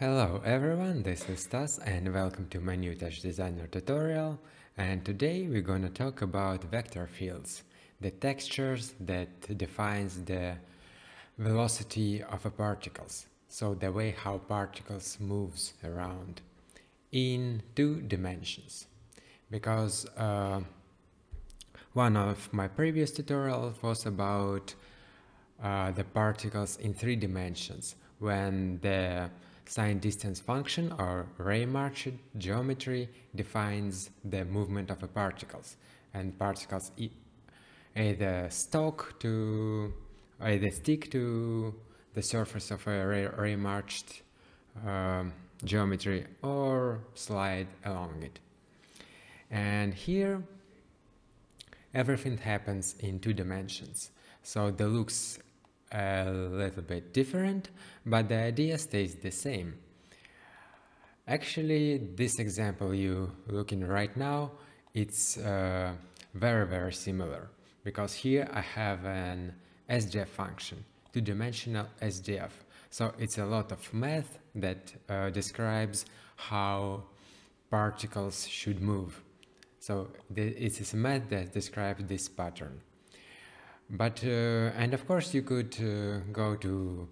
Hello everyone, this is Stas and welcome to my new TouchDesigner tutorial. And today we're gonna talk about vector fields, the textures that defines the velocity of a particles, so the way how particles moves around in two dimensions. Because uh, one of my previous tutorials was about uh, the particles in three dimensions. When the Sign distance function or Riemann geometry defines the movement of the particles and particles e either stalk to either stick to the surface of a Riemann um, geometry or slide along it. And here everything happens in two dimensions. So the looks a little bit different, but the idea stays the same. Actually, this example you looking right now, it's uh, very, very similar because here I have an SDF function, two-dimensional SDF. So it's a lot of math that uh, describes how particles should move. So it is a math that describes this pattern. But, uh, and of course you could uh, go to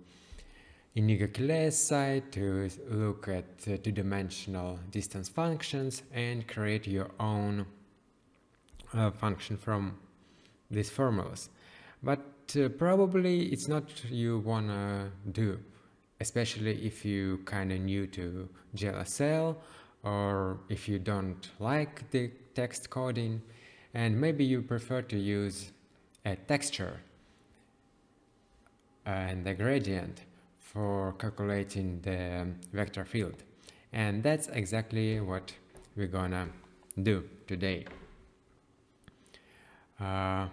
Inigo Quilez's site to look at uh, two-dimensional distance functions and create your own function from these formulas. But uh, probably it's not you wanna do, especially if you kinda new to GLSL or if you don't like the text coding and maybe you prefer to use a texture and the gradient for calculating the vector field. And that's exactly what we're gonna do today. Uh,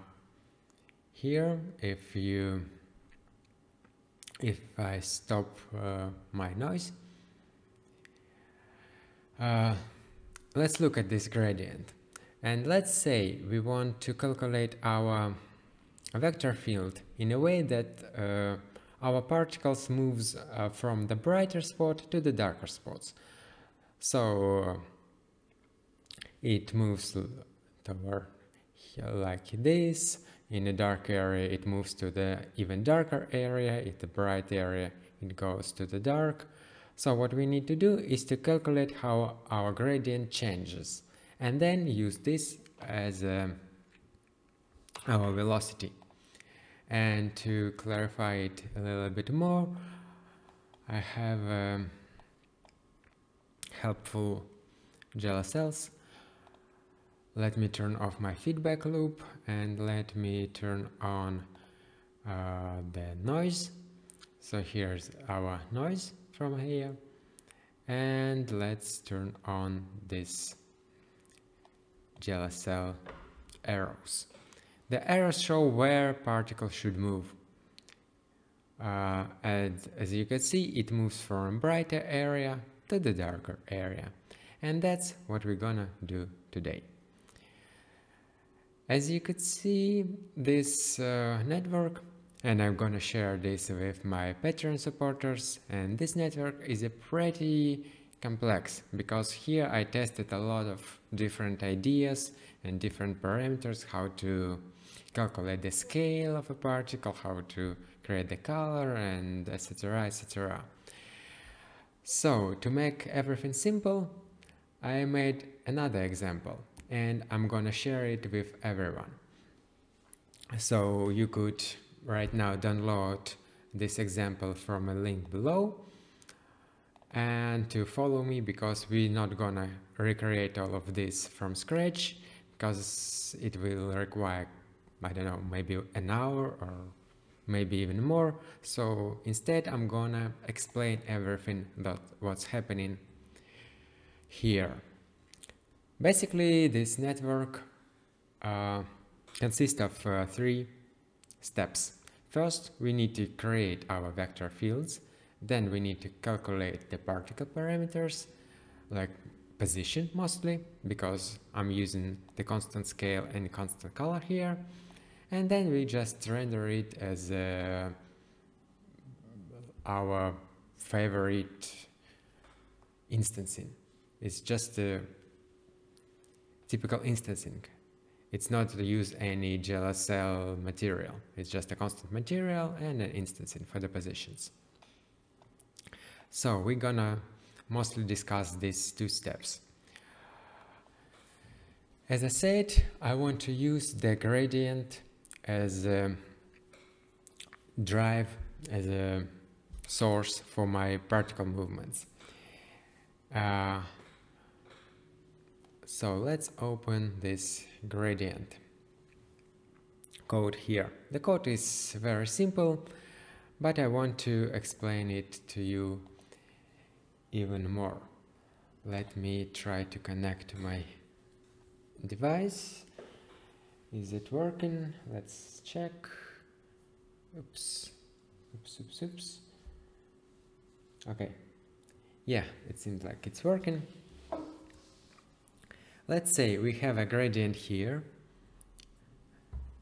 here, if you, if I stop uh, my noise, uh, let's look at this gradient. And let's say we want to calculate our a vector field in a way that uh, our particles moves uh, from the brighter spot to the darker spots. So uh, it moves toward like this. In a dark area, it moves to the even darker area. In the bright area, it goes to the dark. So what we need to do is to calculate how our gradient changes and then use this as um, our velocity. And to clarify it a little bit more, I have um, helpful GLSLs. Let me turn off my feedback loop and let me turn on uh, the noise. So here's our noise from here. And let's turn on this GLSL arrows. The arrows show where particles should move. Uh, and as you can see, it moves from brighter area to the darker area. And that's what we're gonna do today. As you could see, this uh, network, and I'm gonna share this with my Patreon supporters, and this network is a pretty complex because here I tested a lot of different ideas and different parameters how to calculate the scale of a particle, how to create the color and etc etc. So to make everything simple, I made another example and I'm gonna share it with everyone. So you could right now download this example from a link below and to follow me because we're not gonna recreate all of this from scratch because it will require I don't know, maybe an hour or maybe even more. So instead, I'm gonna explain everything that what's happening here. Basically, this network uh, consists of uh, three steps. First, we need to create our vector fields. Then we need to calculate the particle parameters, like position mostly, because I'm using the constant scale and constant color here and then we just render it as uh, our favorite instancing. It's just a typical instancing. It's not to use any GLSL material. It's just a constant material and an instancing for the positions. So we're gonna mostly discuss these two steps. As I said, I want to use the gradient as a drive, as a source for my particle movements. Uh, so let's open this gradient code here. The code is very simple, but I want to explain it to you even more. Let me try to connect my device. Is it working? Let's check. Oops. Oops, oops, oops. Okay. Yeah, it seems like it's working. Let's say we have a gradient here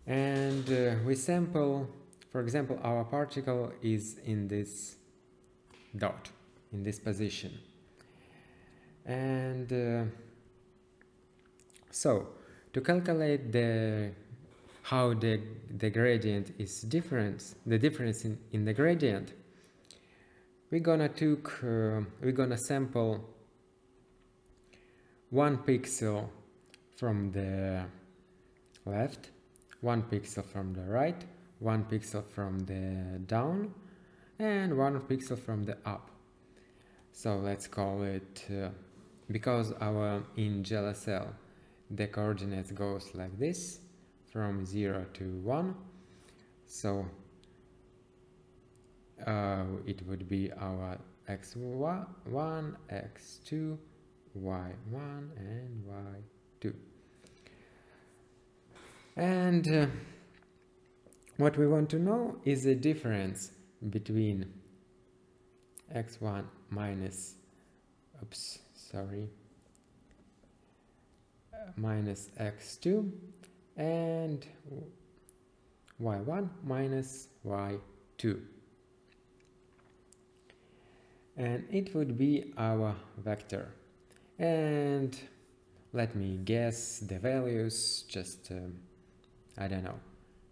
and uh, we sample, for example, our particle is in this dot, in this position. And uh, so to calculate the how the, the gradient is different, the difference in, in the gradient, we're gonna took, uh, we're gonna sample one pixel from the left, one pixel from the right, one pixel from the down, and one pixel from the up. So let's call it, uh, because our in GLSL the coordinates goes like this, from 0 to 1, so uh, it would be our x1, x2, y1 and y2 and uh, what we want to know is the difference between x1 minus oops sorry minus x2 and y1 minus y2 and it would be our vector and let me guess the values just um, I don't know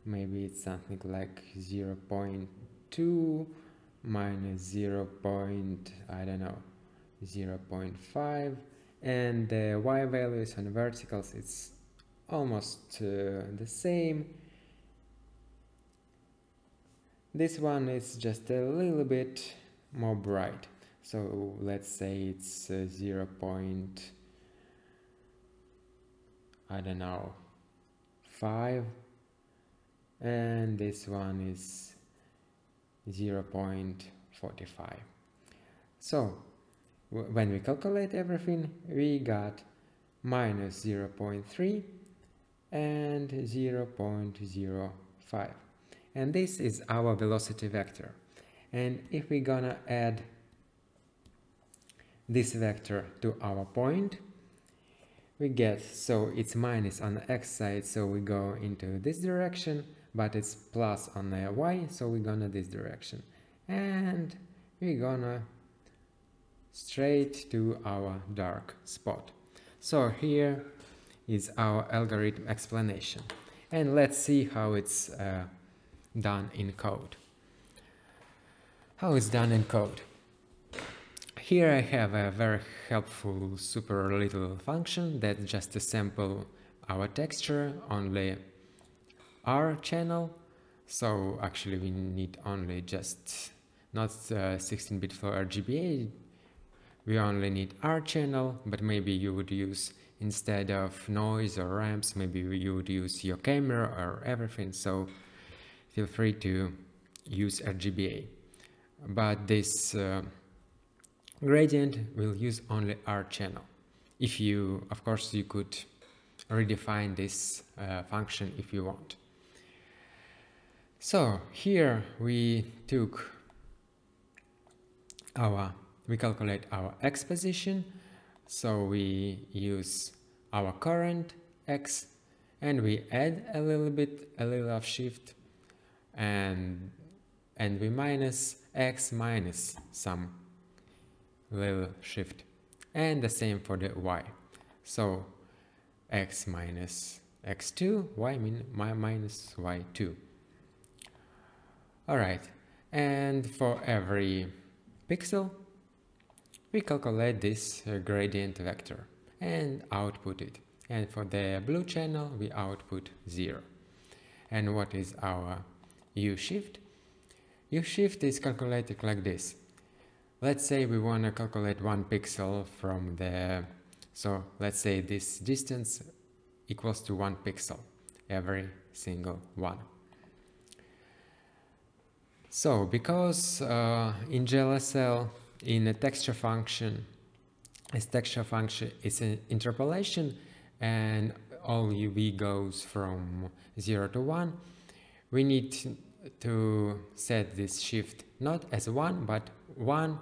maybe it's something like 0 0.2 minus 0. Point, I don't know 0 0.5 and the y values on verticals it's almost uh, the same. This one is just a little bit more bright. So let's say it's uh, 0 point I don't know 5 and this one is 0 0.45 so when we calculate everything we got minus 0 0.3 and 0 0.05 and this is our velocity vector. And if we're gonna add this vector to our point we get so it's minus on the x side so we go into this direction but it's plus on the y so we're gonna this direction. And we're gonna straight to our dark spot. So here is our algorithm explanation. And let's see how it's uh, done in code. How it's done in code. Here I have a very helpful super little function that just sample our texture on the R channel. So actually we need only just not 16-bit uh, for RGBA, we only need R channel, but maybe you would use instead of noise or ramps, maybe you would use your camera or everything, so feel free to use RGBA. But this uh, gradient will use only R channel. If you, of course, you could redefine this uh, function if you want. So here we took our, we calculate our x position. So we use our current x and we add a little bit, a little of shift and, and we minus x minus some little shift and the same for the y. So x minus x2, y min my minus y2. Alright, and for every pixel, we calculate this uh, gradient vector and output it. And for the blue channel, we output 0. And what is our u-shift? U-shift is calculated like this. Let's say we want to calculate one pixel from the... So let's say this distance equals to one pixel, every single one. So because uh, in GLSL, in a texture function, this texture function is an interpolation and all UV goes from 0 to 1, we need to set this shift not as 1 but 1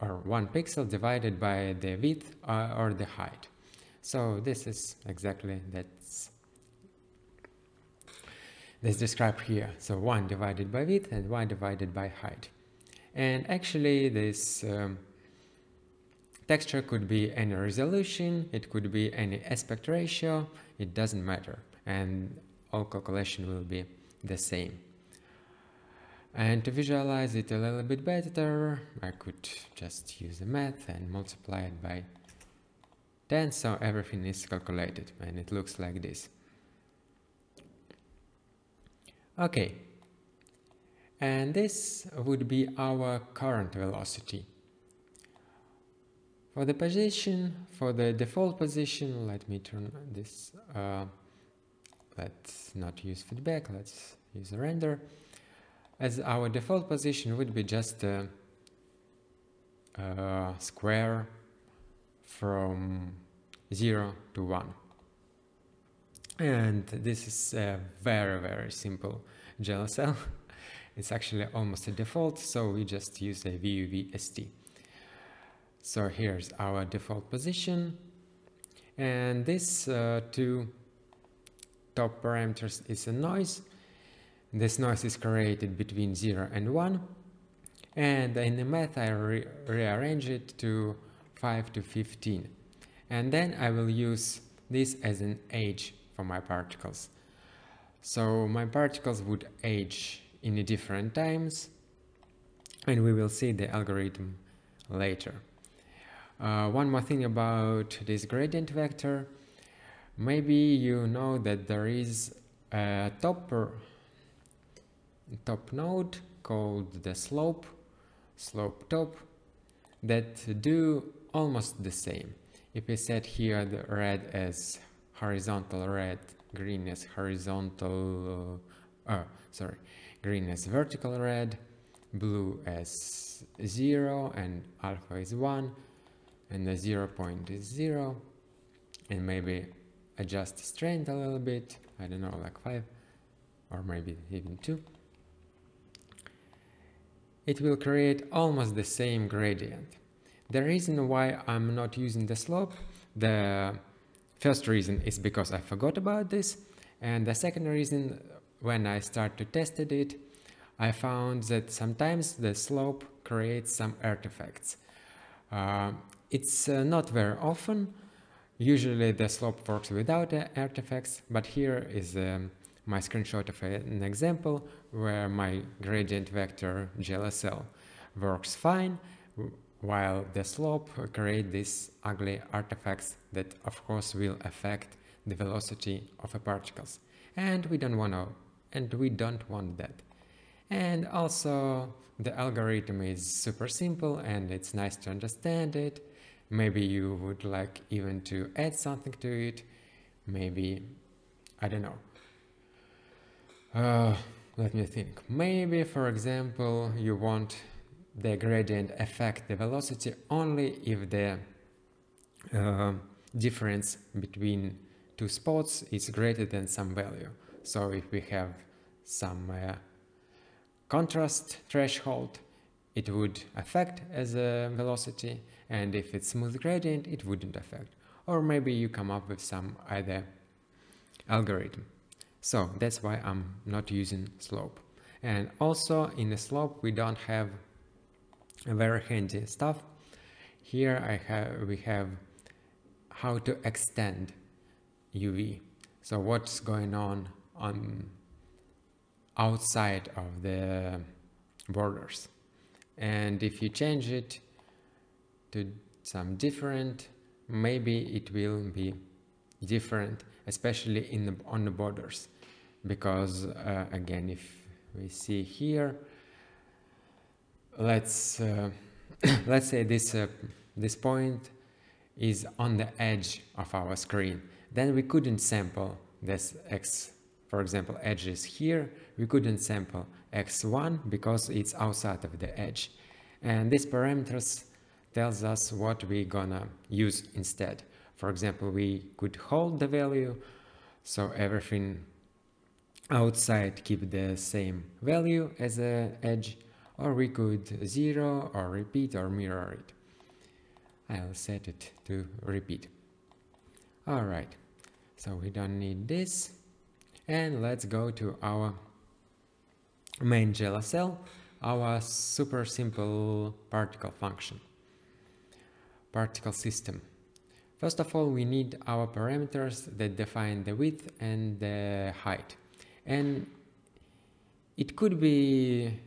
or 1 pixel divided by the width uh, or the height. So this is exactly that's that's described here. So 1 divided by width and 1 divided by height. And actually this um, texture could be any resolution, it could be any aspect ratio, it doesn't matter. And all calculation will be the same. And to visualize it a little bit better, I could just use the math and multiply it by 10, so everything is calculated and it looks like this. Okay, and this would be our current velocity. For the position, for the default position, let me turn this, uh, let's not use feedback, let's use render. As our default position would be just a, a square from 0 to 1 and this is a very very simple GLSL it's actually almost a default so we just use a VUVST so here's our default position. And this uh, two top parameters is a noise. This noise is created between 0 and 1 and in the math I re rearrange it to 5 to 15 and then I will use this as an age for my particles. So my particles would age in different times and we will see the algorithm later. Uh, one more thing about this gradient vector. Maybe you know that there is a top, top node called the slope, slope top, that do almost the same. If we set here the red as horizontal red, green as horizontal, uh, sorry, green as vertical red, blue as 0 and alpha is 1 and the 0 point is 0 and maybe adjust the strength a little bit, I don't know, like 5 or maybe even 2. It will create almost the same gradient. The reason why I'm not using the slope, the First reason is because I forgot about this and the second reason when I start to test it I found that sometimes the slope creates some artifacts. Uh, it's uh, not very often, usually the slope works without uh, artifacts, but here is um, my screenshot of an example where my gradient vector GLSL works fine while the slope create these ugly artifacts that of course will affect the velocity of the particles and we don't want to and we don't want that. And also the algorithm is super simple and it's nice to understand it. Maybe you would like even to add something to it. Maybe I don't know. Uh, let me think. Maybe for example you want the gradient affect the velocity only if the uh, difference between two spots is greater than some value. So if we have some uh, contrast threshold, it would affect as a velocity, and if it's smooth gradient, it wouldn't affect. Or maybe you come up with some other algorithm. So that's why I'm not using slope. And also in the slope, we don't have very handy stuff. here I have we have how to extend UV. So what's going on on outside of the borders. And if you change it to some different, maybe it will be different, especially in the, on the borders. Because uh, again, if we see here, let's uh, let's say this uh, this point is on the edge of our screen then we couldn't sample this x for example edges here we couldn't sample x1 because it's outside of the edge and these parameters tells us what we're gonna use instead for example we could hold the value so everything outside keep the same value as a edge or we could zero or repeat or mirror it. I'll set it to repeat. Alright, so we don't need this. And let's go to our main cell, our super simple particle function, particle system. First of all, we need our parameters that define the width and the height. And it could be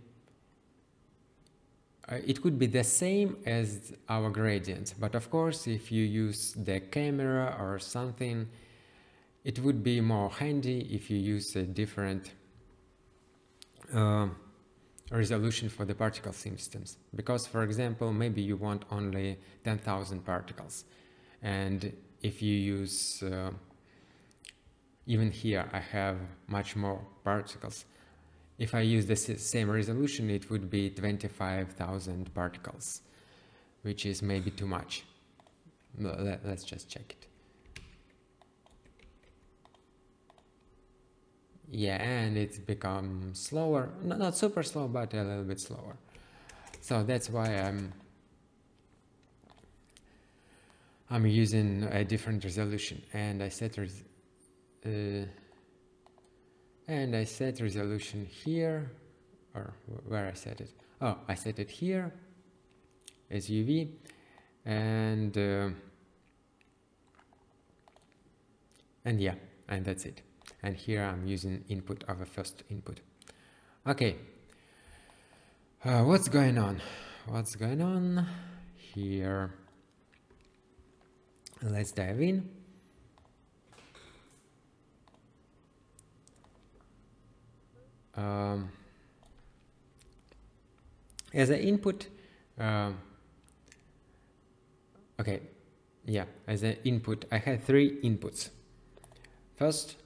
uh, it could be the same as our gradient, but of course if you use the camera or something, it would be more handy if you use a different uh, resolution for the particle systems. Because for example, maybe you want only 10,000 particles. And if you use, uh, even here I have much more particles. If I use the same resolution, it would be 25,000 particles, which is maybe too much. Let's just check it. Yeah, and it's become slower, not not super slow, but a little bit slower. So that's why I'm I'm using a different resolution. And I set res uh, and I set resolution here or where I set it. Oh I set it here as UV and uh, and yeah and that's it and here I'm using input of a first input. Okay. Uh, what's going on? What's going on? Here. Let's dive in. Um, as an input um, okay yeah as an input I had three inputs. First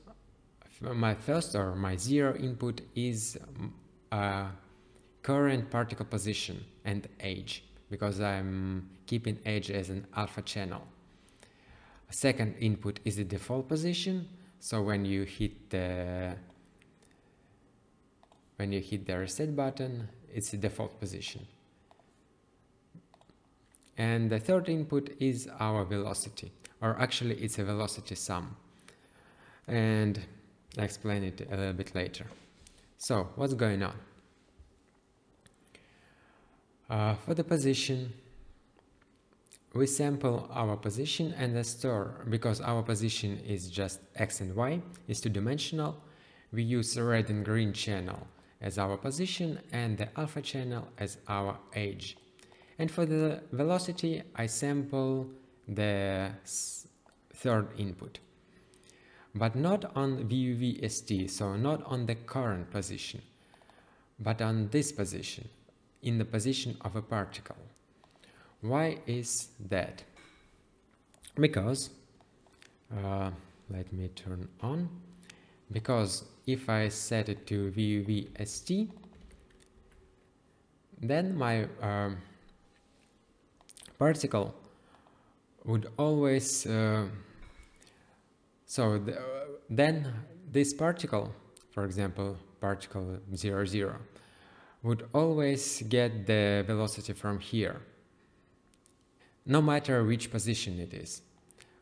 my first or my zero input is uh, current particle position and age because I'm keeping age as an alpha channel second input is the default position so when you hit the when you hit the reset button, it's the default position. And the third input is our velocity, or actually it's a velocity sum. And explain it a little bit later. So what's going on? Uh, for the position, we sample our position and the store because our position is just x and y, is two-dimensional. We use the red and green channel as our position and the alpha channel as our age. And for the velocity, I sample the third input, but not on VUV-ST, so not on the current position, but on this position, in the position of a particle. Why is that? Because, uh, let me turn on, because if I set it to VUV-ST, then my um, particle would always, uh, so the, uh, then this particle, for example, particle 0, 0, would always get the velocity from here, no matter which position it is.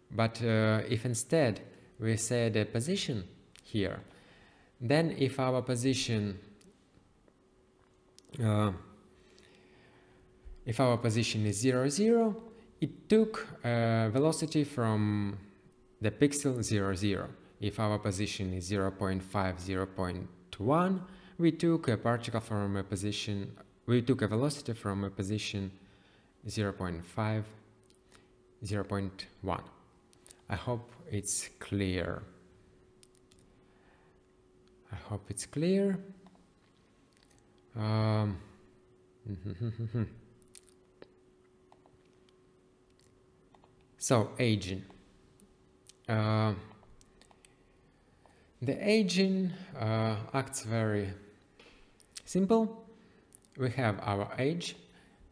But uh, if instead we set a position here, then if our position uh, if our position is 0, 0, it took uh, velocity from the pixel 0, 0. If our position is 0 0.5, 0 0.1, we took a particle from a position, we took a velocity from a position 0 0.5, 0 0.1. I hope it's clear. I hope it's clear. Um, so aging. Uh, the aging uh, acts very simple. We have our age.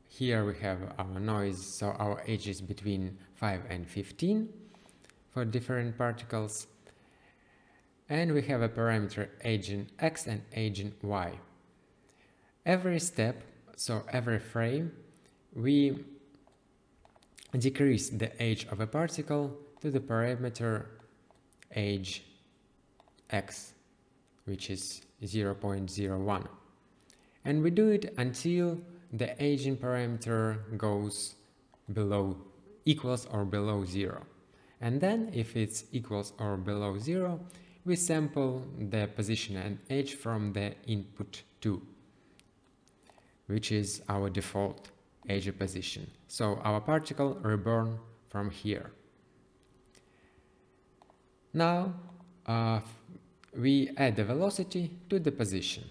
Here we have our noise, so our age is between 5 and 15 for different particles. And we have a parameter agent x and agent y. Every step, so every frame, we decrease the age of a particle to the parameter age x, which is 0.01. And we do it until the aging parameter goes below equals or below zero. And then if it's equals or below zero, we sample the position and age from the input 2 which is our default age position. So our particle reborn from here. Now uh, we add the velocity to the position,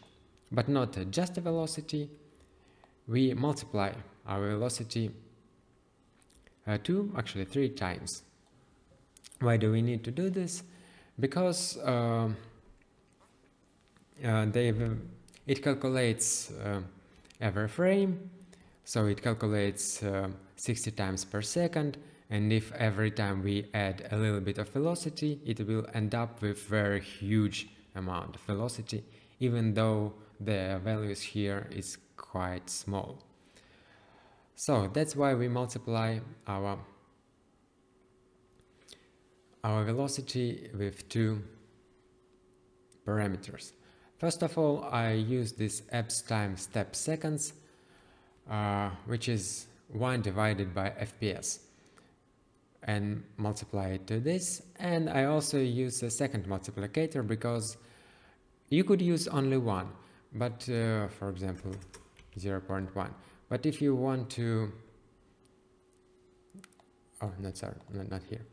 but not just the velocity. We multiply our velocity uh, two, actually three times. Why do we need to do this? Because uh, uh, it calculates uh, every frame. So it calculates uh, 60 times per second. And if every time we add a little bit of velocity, it will end up with very huge amount of velocity, even though the values here is quite small. So that's why we multiply our our velocity with two parameters. First of all, I use this EPS time step seconds, uh, which is 1 divided by FPS and multiply it to this. And I also use a second multiplicator because you could use only one, but uh, for example, 0 0.1. But if you want to, oh, not sorry, not, not here,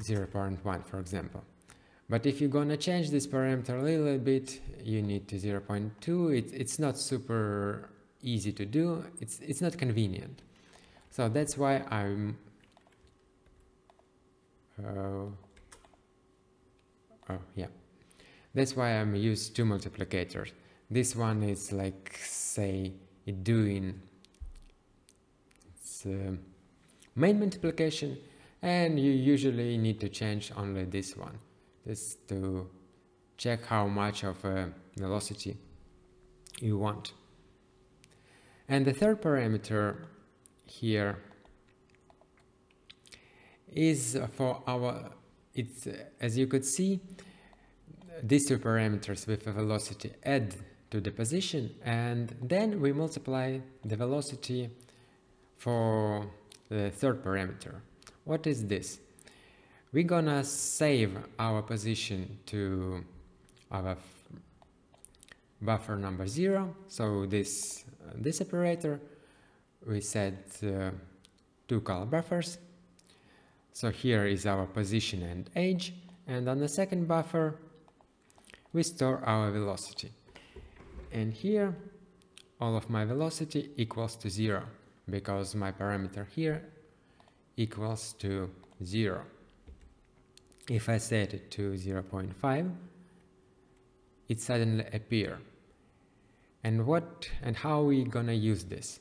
0 0.1, for example. But if you're gonna change this parameter a little bit, you need to 0.2. It, it's not super easy to do. It's, it's not convenient. So that's why I'm... Uh, oh, yeah. That's why I'm used two multiplicators. This one is like, say, doing it's, uh, main multiplication, and you usually need to change only this one just to check how much of a velocity you want. And the third parameter here is for our, it's as you could see, these two parameters with a velocity add to the position and then we multiply the velocity for the third parameter. What is this? we're gonna save our position to our buffer number zero. So this, uh, this operator, we set uh, two color buffers. So here is our position and age. And on the second buffer, we store our velocity. And here, all of my velocity equals to zero because my parameter here equals to zero. If I set it to 0.5, it suddenly appear. And what and how are we gonna use this?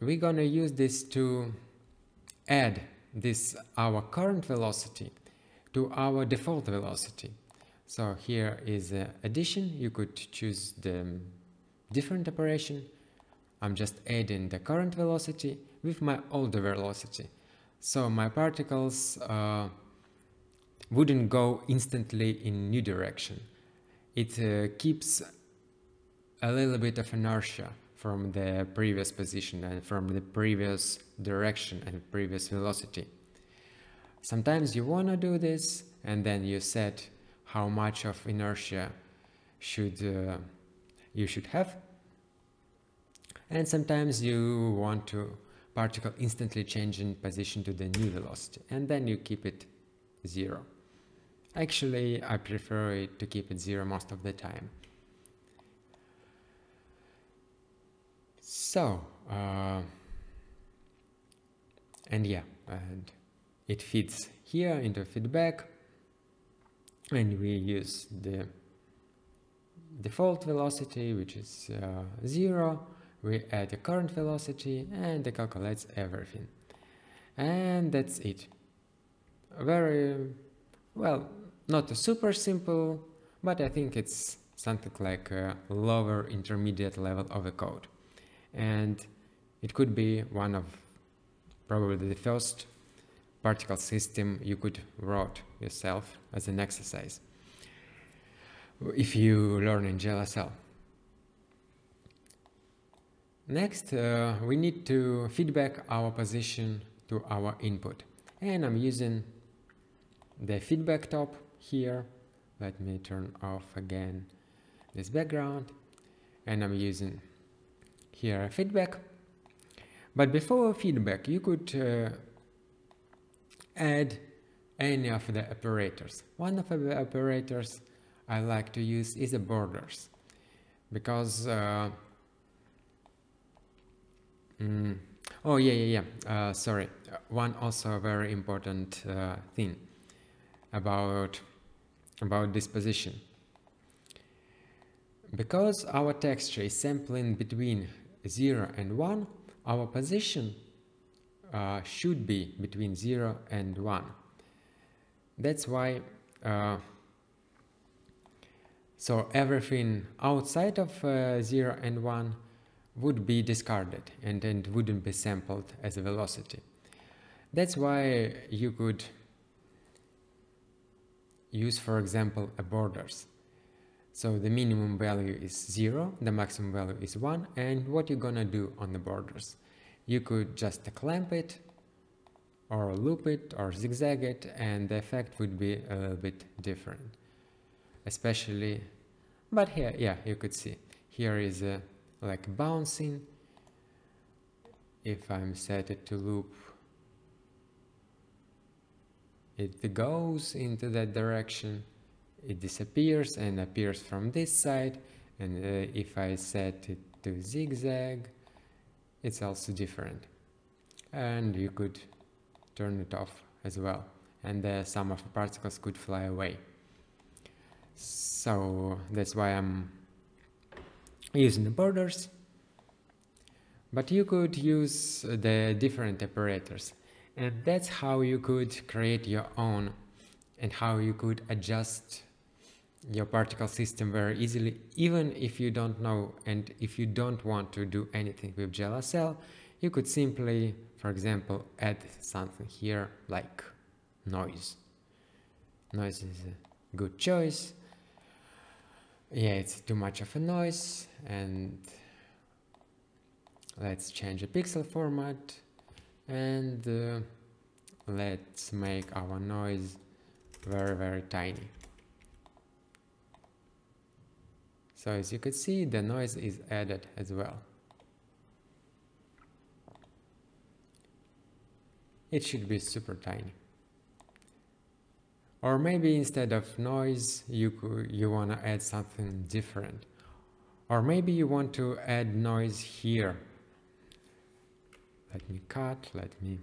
We're gonna use this to add this our current velocity to our default velocity. So here is addition. You could choose the different operation. I'm just adding the current velocity with my older velocity. So my particles uh, wouldn't go instantly in new direction. It uh, keeps a little bit of inertia from the previous position and from the previous direction and previous velocity. Sometimes you want to do this and then you set how much of inertia should uh, you should have and sometimes you want to particle instantly change in position to the new velocity and then you keep it zero. Actually, I prefer it to keep it zero most of the time. So, uh, and yeah, and it fits here into feedback and we use the default velocity which is uh, zero. We add the current velocity and it calculates everything. And that's it. Very well not a super simple but I think it's something like a lower intermediate level of a code and it could be one of probably the first particle system you could write yourself as an exercise if you learn in GLSL. Next, uh, we need to feedback our position to our input. And I'm using the feedback top here. Let me turn off again this background. And I'm using here a feedback. But before feedback, you could uh, add any of the operators. One of the operators I like to use is the borders because uh, mm, oh yeah yeah yeah uh, sorry one also very important uh, thing about about this position because our texture is sampling between 0 and 1 our position uh, should be between 0 and 1 that's why uh, so everything outside of uh, 0 and 1 would be discarded and, and wouldn't be sampled as a velocity. That's why you could use, for example, a borders. So the minimum value is 0, the maximum value is 1, and what you're gonna do on the borders? You could just clamp it, or loop it, or zigzag it, and the effect would be a little bit different. Especially but here yeah you could see. Here is a, like bouncing. If I'm set it to loop it goes into that direction it disappears and appears from this side and uh, if I set it to zigzag it's also different. And you could turn it off as well and uh, some of the particles could fly away. So that's why I'm using the borders. But you could use the different operators and that's how you could create your own and how you could adjust your particle system very easily even if you don't know and if you don't want to do anything with GLSL you could simply for example add something here like noise. Noise is a good choice. Yeah it's too much of a noise and let's change the pixel format and uh, let's make our noise very very tiny so as you can see the noise is added as well it should be super tiny or maybe instead of noise, you, you want to add something different. Or maybe you want to add noise here. Let me cut, let me...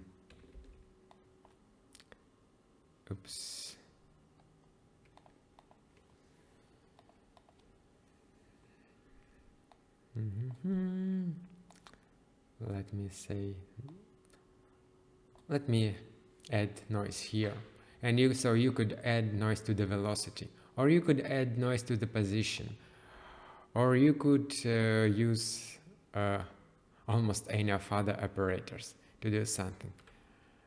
Oops. Mm -hmm. Let me say... Let me add noise here and you, so you could add noise to the velocity or you could add noise to the position or you could uh, use uh, almost any of other operators to do something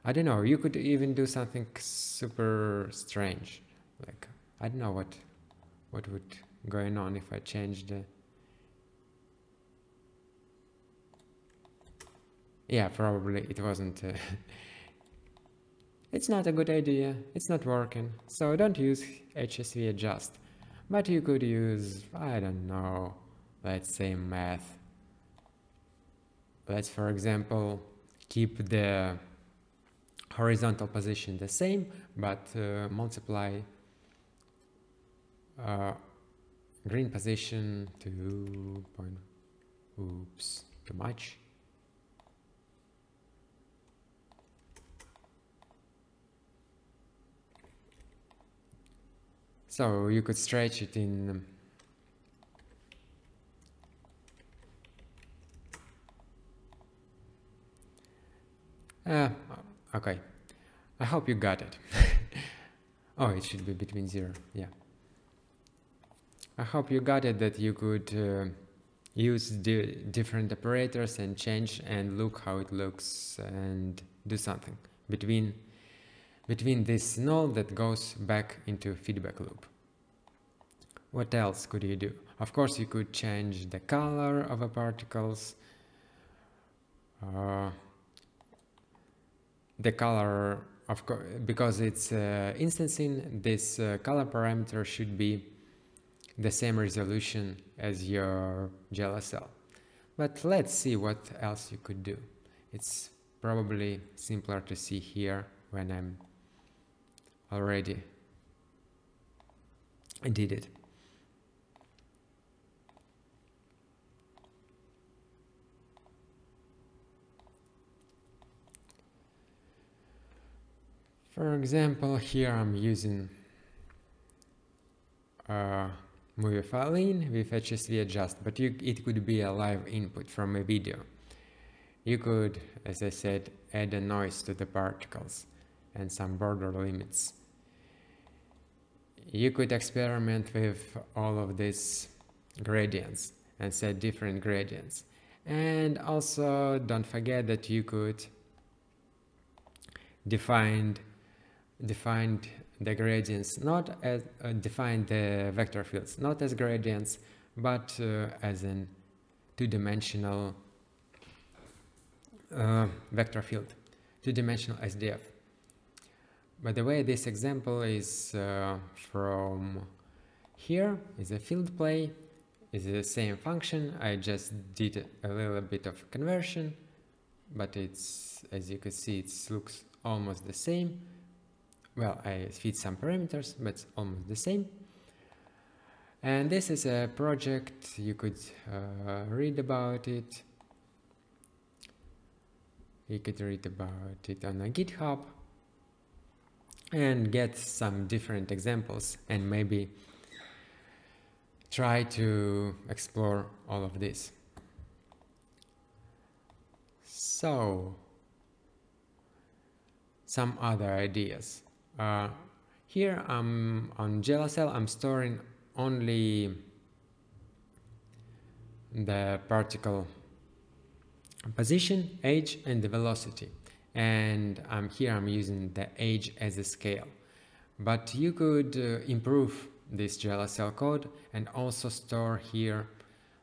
I don't know you could even do something super strange like I don't know what what would going on if I change the yeah, probably it wasn't. Uh, it's not a good idea, it's not working, so don't use HSV adjust. But you could use, I don't know, let's say math. Let's, for example, keep the horizontal position the same, but uh, multiply uh, green position to point, oops, too much. So you could stretch it in uh, okay. I hope you got it. Oh it should be between zero yeah. I hope you got it that you could uh, use the different operators and change and look how it looks and do something between between this null that goes back into feedback loop. What else could you do? Of course, you could change the color of the particles. Uh, the color, of because it's uh, instancing, this uh, color parameter should be the same resolution as your GLSL. But let's see what else you could do. It's probably simpler to see here when I'm already I did it. For example, here I'm using uh, movie file in with HSV adjust, but you, it could be a live input from a video. You could, as I said, add a noise to the particles and some border limits. You could experiment with all of these gradients and set different gradients. And also don't forget that you could define define the gradients not as uh, define the vector fields not as gradients but uh, as in two-dimensional uh, vector field two-dimensional SDF by the way this example is uh, from here. Is a FieldPlay. Is the same function. I just did a little bit of conversion but it's as you can see it looks almost the same. Well, I feed some parameters, but it's almost the same. And this is a project, you could uh, read about it. You could read about it on GitHub and get some different examples and maybe try to explore all of this. So, some other ideas. Uh, here I'm on GLSL, I'm storing only the particle position, age and the velocity. And I'm here I'm using the age as a scale. But you could uh, improve this GLSL code and also store here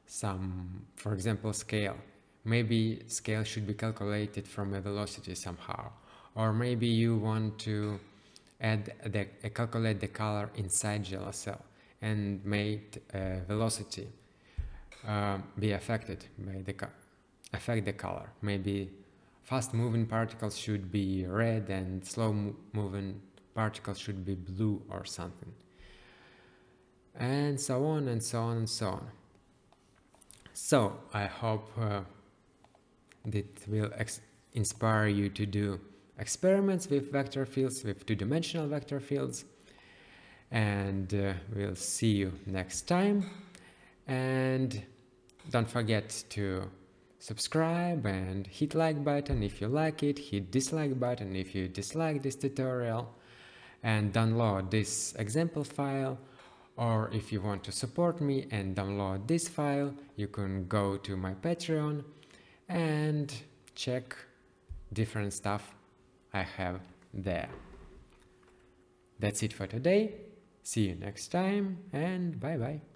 some, for example, scale. Maybe scale should be calculated from a velocity somehow. Or maybe you want to add the, uh, calculate the color inside GLSL and make uh, velocity uh, be affected by the affect the color. Maybe fast moving particles should be red and slow moving particles should be blue or something. And so on and so on and so on. So I hope uh, that will inspire you to do experiments with vector fields, with two-dimensional vector fields. And uh, we'll see you next time. And don't forget to subscribe and hit like button if you like it, hit dislike button if you dislike this tutorial, and download this example file. Or if you want to support me and download this file, you can go to my Patreon and check different stuff I have there. That's it for today. See you next time and bye bye.